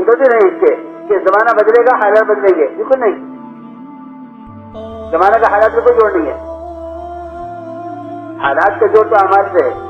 मुंतजर हैं इसके, कि जमाना बदलेगा, हालात बदलेंगे। बिल्कुल नहीं। जमाना का हालात में कोई जोड़ नहीं है। हालात का जोड़ तो हमारे से है।